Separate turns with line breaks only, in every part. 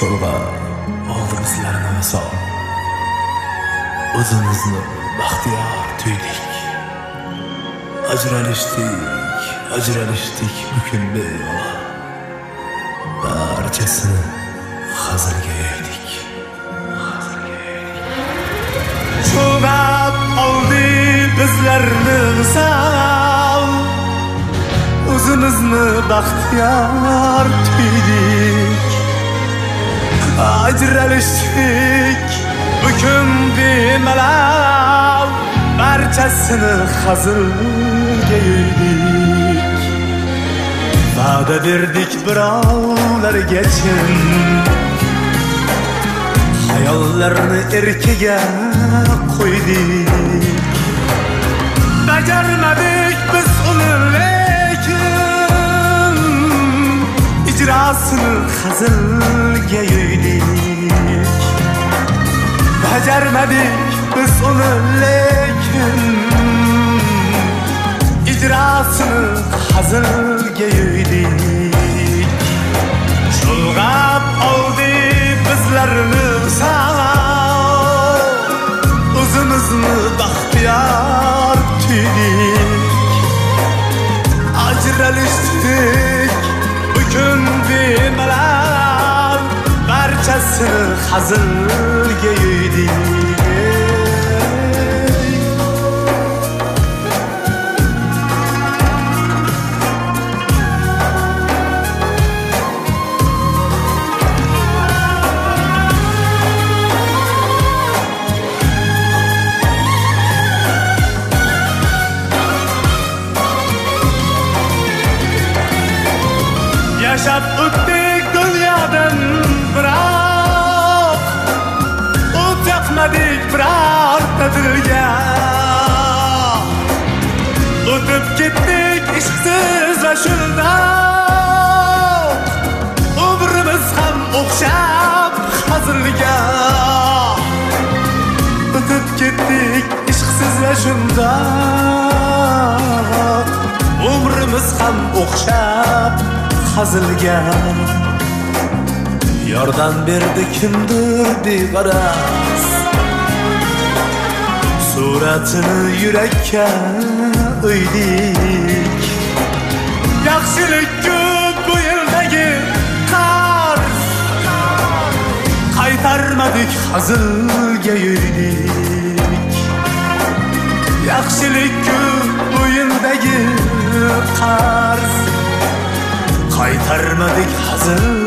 Çolga oldu bizlerine sağ Uzunuzunu bahtiyar tüydük Acıralıştık, acıralıştık büküldü yola. Barçasını hazırga yedik
Çolga oldu bizlerine sağ. Uzunuzunu bahtiyar tüydük Acıralıştık bükün demeler Barchasini hazilga yuydik Va'da berdik birovlarga chin Hayollarni erkiga qo'ydik Bajarmadik biz uni lekin ijrosini hazilga Bajarmadik biz uni lekin ijrosini hazilga yuydik Chulg'ab oldi bizlarni sağ barchasini hazilga yuydik Yaşap o'tdik dilga O'tib ketdik ishqsiz va shundoq Umrimiz ham o'xshab hazilga O'tib ketdik ishqsiz va shundoq Umrimiz ham o'xshab hazilga yordam berdi kimdir bevaraz suratini yurakka o'ydik yaxshilik ko'p bu yildagi qarz qaytarmadik hazilga yurdik yaxshilik ko'p bu yildagi qarz qaytarmadik hazilga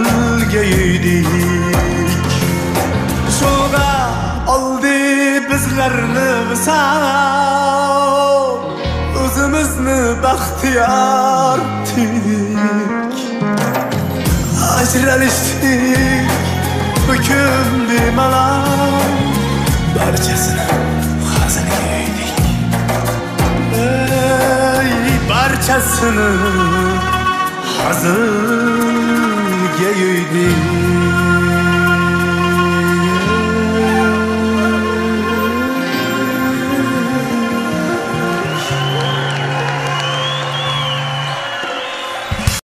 visal o'zimizni baxtiyor tuydik ajralishdik bugun bemalol barchasini hazilga yuydik ey barchasini hazır